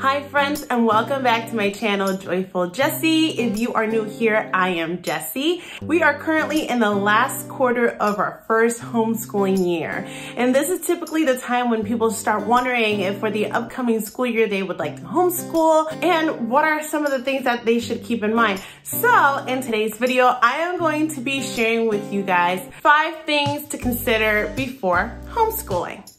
Hi friends and welcome back to my channel Joyful Yessi. If you are new here, I am Yessi. We are currently in the last quarter of our first homeschooling year. And this is typically the time when people start wondering if for the upcoming school year they would like to homeschool and what are some of the things that they should keep in mind. So in today's video, I am going to be sharing with you guys five things to consider before homeschooling.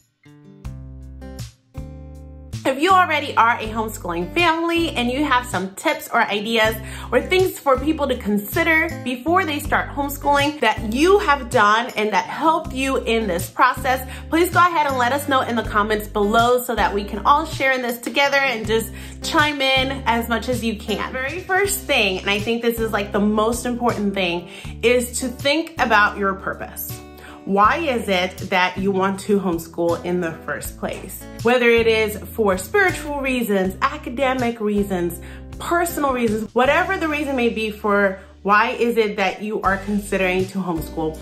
If you already are a homeschooling family and you have some tips or ideas or things for people to consider before they start homeschooling that you have done and that helped you in this process, please go ahead and let us know in the comments below so that we can all share in this together and just chime in as much as you can. Very first thing, and I think this is like the most important thing, is to think about your purpose. Why is it that you want to homeschool in the first place? Whether it is for spiritual reasons, academic reasons, personal reasons, whatever the reason may be for why is it that you are considering to homeschool,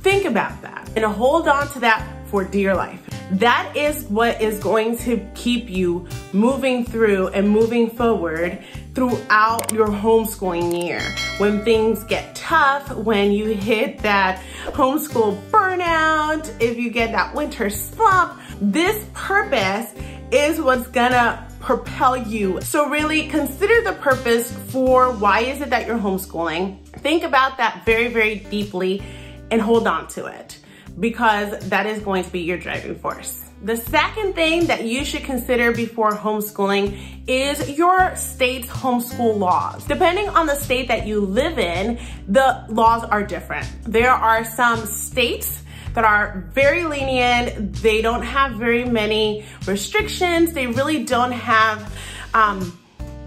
think about that and hold on to that for dear life. That is what is going to keep you moving through and moving forward throughout your homeschooling year. When things get tough, when you hit that homeschool burnout, if you get that winter slump, this purpose is what's gonna propel you. So really consider the purpose for why is it that you're homeschooling. Think about that very, very deeply and hold on to it because that is going to be your driving force. The second thing that you should consider before homeschooling is your state's homeschool laws. Depending on the state that you live in, the laws are different. There are some states that are very lenient. They don't have very many restrictions. They really don't have um,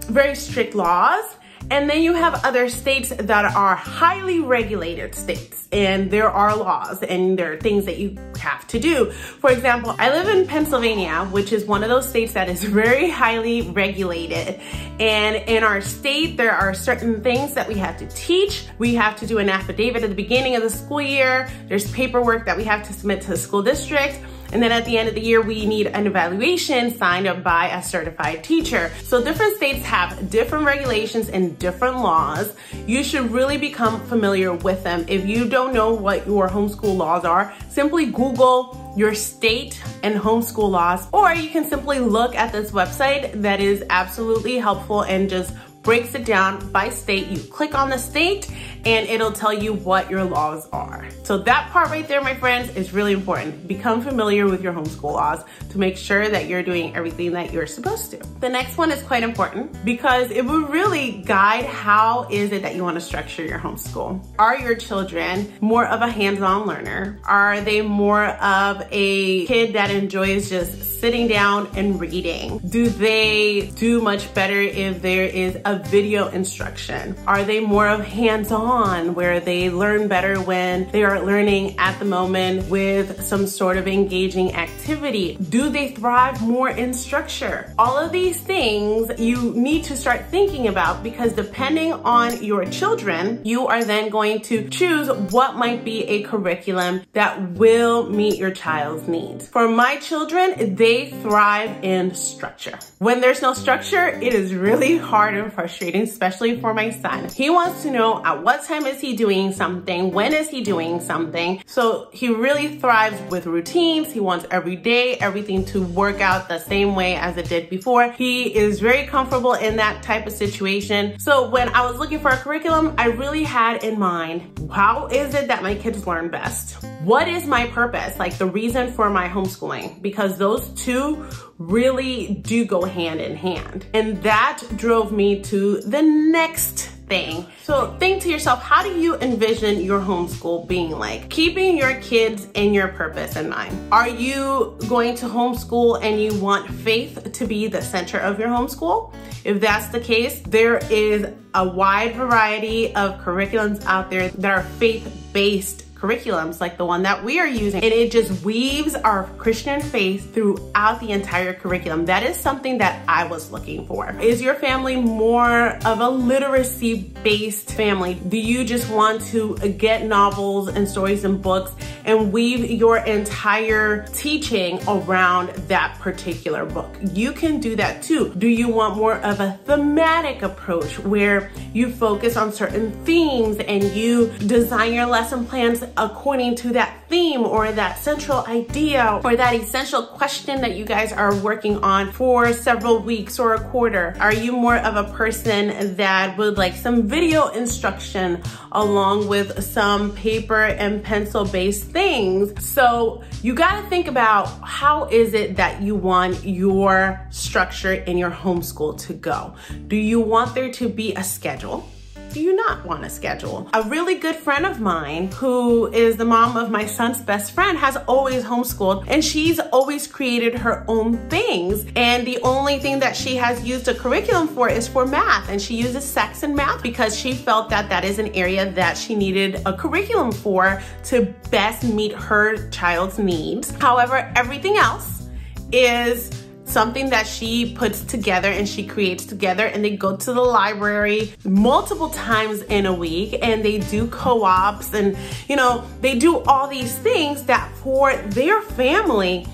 very strict laws. And then you have other states that are highly regulated states and there are laws and there are things that you have to do. For example, I live in Pennsylvania, which is one of those states that is very highly regulated. And in our state, there are certain things that we have to teach. We have to do an affidavit at the beginning of the school year. There's paperwork that we have to submit to the school district. And then at the end of the year, we need an evaluation signed up by a certified teacher. So different states have different regulations and different laws. You should really become familiar with them. If you don't know what your homeschool laws are, simply Google your state and homeschool laws, or you can simply look at this website that is absolutely helpful and just breaks it down by state. You click on the state and it'll tell you what your laws are. So that part right there, my friends, is really important. Become familiar with your homeschool laws to make sure that you're doing everything that you're supposed to. The next one is quite important because it will really guide how is it that you want to structure your homeschool. Are your children more of a hands-on learner? Are they more of a kid that enjoys just sitting down and reading? Do they do much better if there is a video instruction? Are they more of hands-on where they learn better when they are learning at the moment with some sort of engaging activity? Do they thrive more in structure? All of these things you need to start thinking about because depending on your children, you are then going to choose what might be a curriculum that will meet your child's needs. For my children, they they thrive in structure. When there's no structure, it is really hard and frustrating, especially for my son. He wants to know at what time is he doing something, when is he doing something. So he really thrives with routines. He wants every day, everything to work out the same way as it did before. He is very comfortable in that type of situation. So when I was looking for a curriculum, I really had in mind, how is it that my kids learn best? What is my purpose? Like the reason for my homeschooling? Because those two really do go hand in hand. And that drove me to the next thing. So think to yourself, how do you envision your homeschool being like? Keeping your kids and your purpose in mind. Are you going to homeschool and you want faith to be the center of your homeschool? If that's the case, there is a wide variety of curriculums out there that are faith-based curriculums like the one that we are using. And it just weaves our Christian faith throughout the entire curriculum. That is something that I was looking for. Is your family more of a literacy based family? Do you just want to get novels and stories and books and weave your entire teaching around that particular book? You can do that too. Do you want more of a thematic approach where you focus on certain themes and you design your lesson plans according to that theme or that central idea or that essential question that you guys are working on for several weeks or a quarter? Are you more of a person that would like some video instruction along with some paper and pencil based things? So you gotta think about how is it that you want your structure in your homeschool to go? Do you want there to be a schedule? Do you not want to schedule? A really good friend of mine who is the mom of my son's best friend has always homeschooled and she's always created her own things. And the only thing that she has used a curriculum for is for math. And she uses Saxon math because she felt that that is an area that she needed a curriculum for to best meet her child's needs. However, everything else is something that she puts together and she creates together and they go to the library multiple times in a week and they do co-ops and you know they do all these things that for their family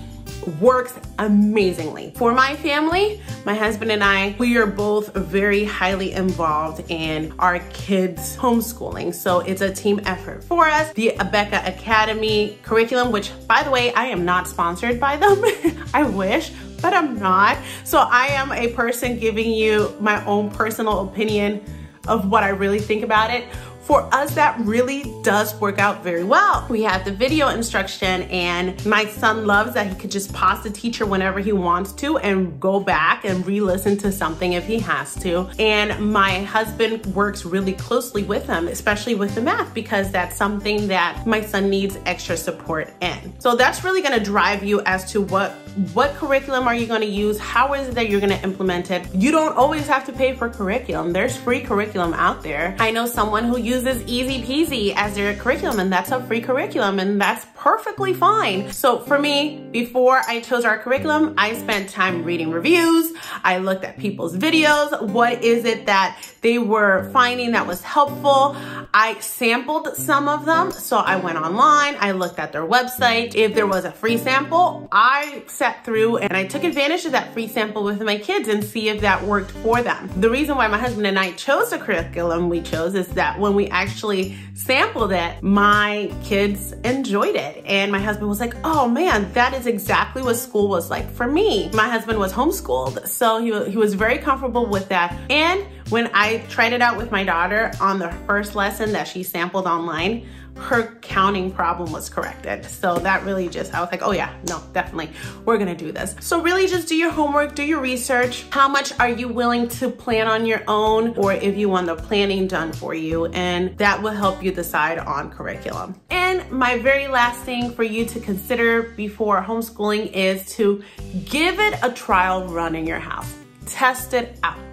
works amazingly. For my family, my husband and I, we are both very highly involved in our kids' homeschooling. So it's a team effort for us. The Abeka Academy curriculum, which by the way, I am not sponsored by them. I wish, but I'm not. So I am a person giving you my own personal opinion of what I really think about it. For us, that really does work out very well. We have the video instruction and my son loves that he could just pause the teacher whenever he wants to and go back and re-listen to something if he has to. And my husband works really closely with him, especially with the math, because that's something that my son needs extra support in. So that's really gonna drive you as to what what curriculum are you gonna use? How is it that you're gonna implement it? You don't always have to pay for curriculum. There's free curriculum out there. I know someone who uses Easy Peasy as their curriculum and that's a free curriculum and that's perfectly fine. So for me, before I chose our curriculum, I spent time reading reviews. I looked at people's videos. What is it that they were finding that was helpful? I sampled some of them. So I went online, I looked at their website. If there was a free sample, I sat through and I took advantage of that free sample with my kids and see if that worked for them. The reason why my husband and I chose the curriculum we chose is that when we actually sampled it, my kids enjoyed And my husband was like, oh man, that is exactly what school was like for me. My husband was homeschooled, so he, he was very comfortable with that. And when I tried it out with my daughter on the first lesson that she sampled online, her counting problem was corrected. So that really just, I was like, oh yeah, no, definitely, we're gonna do this. So really just do your homework, do your research. How much are you willing to plan on your own or if you want the planning done for you and that will help you decide on curriculum. And my very last thing for you to consider before homeschooling is to give it a trial run in your house. Test it out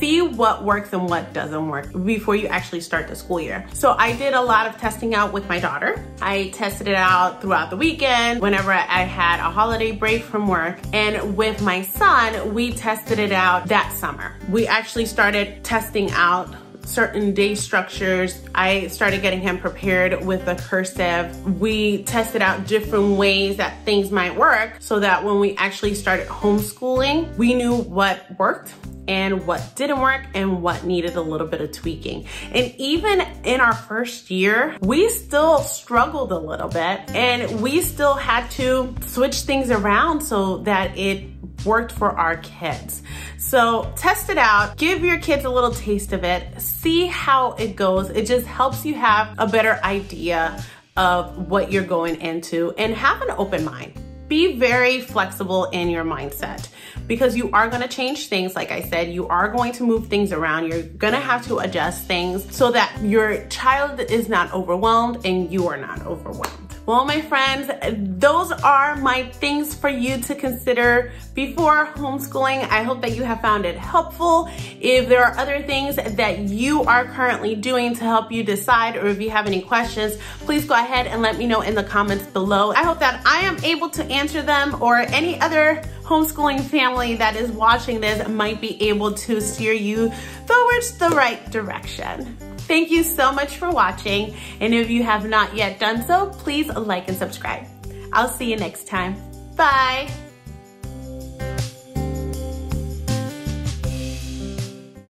see what works and what doesn't work before you actually start the school year. So I did a lot of testing out with my daughter. I tested it out throughout the weekend, whenever I had a holiday break from work. And with my son, we tested it out that summer. We actually started testing out certain day structures. I started getting him prepared with a cursive. We tested out different ways that things might work so that when we actually started homeschooling, we knew what worked and what didn't work and what needed a little bit of tweaking. And even in our first year, we still struggled a little bit and we still had to switch things around so that it worked for our kids. So test it out, give your kids a little taste of it, see how it goes. It just helps you have a better idea of what you're going into and have an open mind be very flexible in your mindset because you are gonna change things. Like I said, you are going to move things around. You're gonna have to adjust things so that your child is not overwhelmed and you are not overwhelmed. Well, my friends, those are my things for you to consider before homeschooling. I hope that you have found it helpful. If there are other things that you are currently doing to help you decide or if you have any questions, please go ahead and let me know in the comments below. I hope that I am able to answer them or any other homeschooling family that is watching this might be able to steer you towards the right direction. Thank you so much for watching. And if you have not yet done so, please like and subscribe. I'll see you next time. Bye.